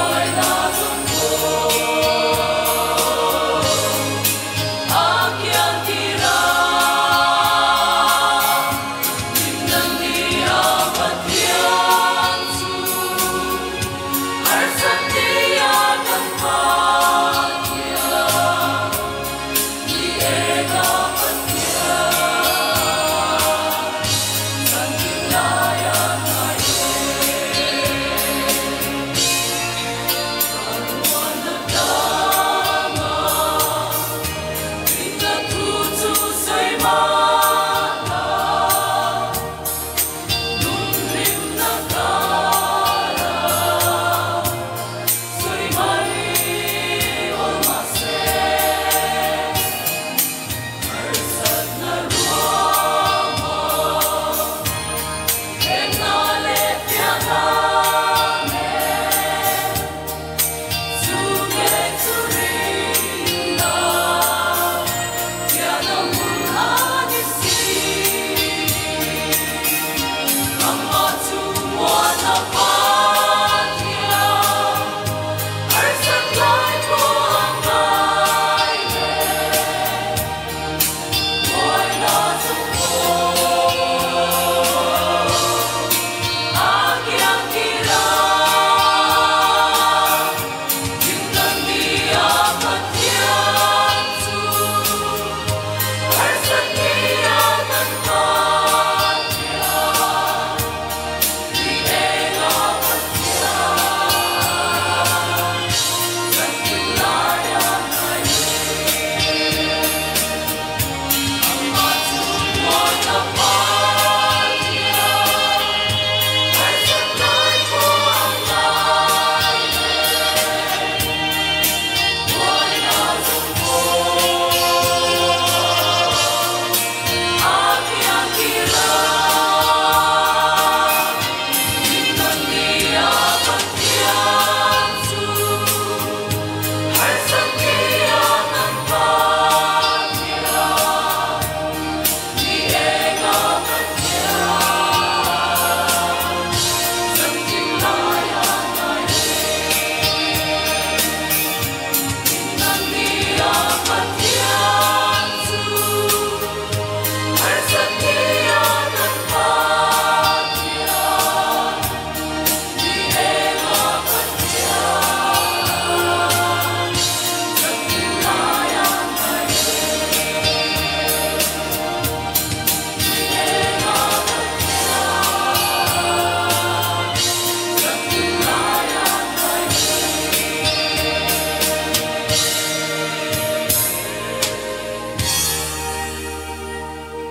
Lord.